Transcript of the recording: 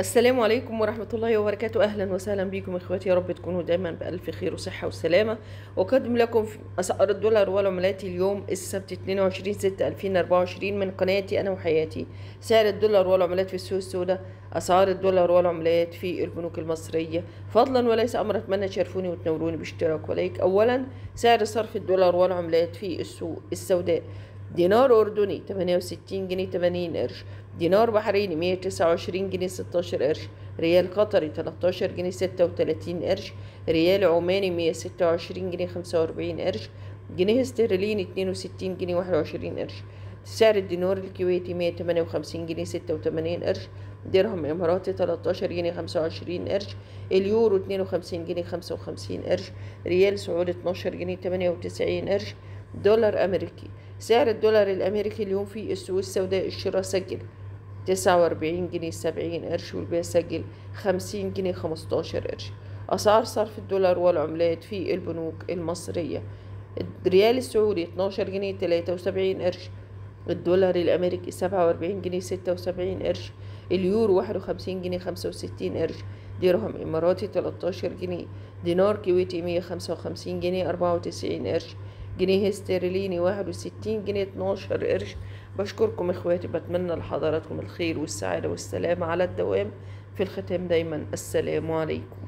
السلام عليكم ورحمة الله وبركاته. أهلا وسهلا بكم إخواتي. يا رب تكونوا دايما بألف خير وصحة وسلامة. وأقدم لكم أسعار الدولار والعملات اليوم السبت 22 6 2024 من قناتي أنا وحياتي. سعر الدولار والعملات في السوق السوداء أسعار الدولار والعملات في البنوك المصرية. فضلا وليس أمر أتمنى تشاركوني وتنوروني باشتراك ولايك. أولا سعر صرف الدولار والعملات في السوق السوداء. دينار أردني 68 جنيه 80 قرش. دينار بحريني 129 جنيه 16 قرش. ريال قطري 13 جنيه 36 قرش. ريال عماني 126 جنيه 45 قرش. جنيه استرليني 62 جنيه 21 قرش. سعر الدينار الكويتي 158 جنيه 86 قرش. درهم إماراتي 13 جنيه 25 قرش. اليورو 52 جنيه 55 قرش. ريال سعودي 12 جنيه 98 قرش. دولار أمريكي. سعر الدولار الأمريكي اليوم في السوق السوداء الشراء سجل تسعة وأربعين جنيه سبعين قرش والبيع سجل خمسين جنيه خمستاشر قرش. أسعار صرف الدولار والعملات في البنوك المصرية. الريال السعودي اتناشر جنيه تلاتة وسبعين قرش الدولار الأمريكي سبعة وأربعين جنيه ستة وسبعين قرش اليورو واحد وخمسين جنيه خمسة وستين قرش درهم إماراتي تلاتاشر جنيه دينار كويتي مية خمسة وخمسين جنيه أربعة وتسعين قرش جنيه استرليني واحد وستين جنيه اتناشر قرش. بشكركم إخواتي بتمنى لحضراتكم الخير والسعادة والسلام على الدوام. في الختام دايما السلام عليكم.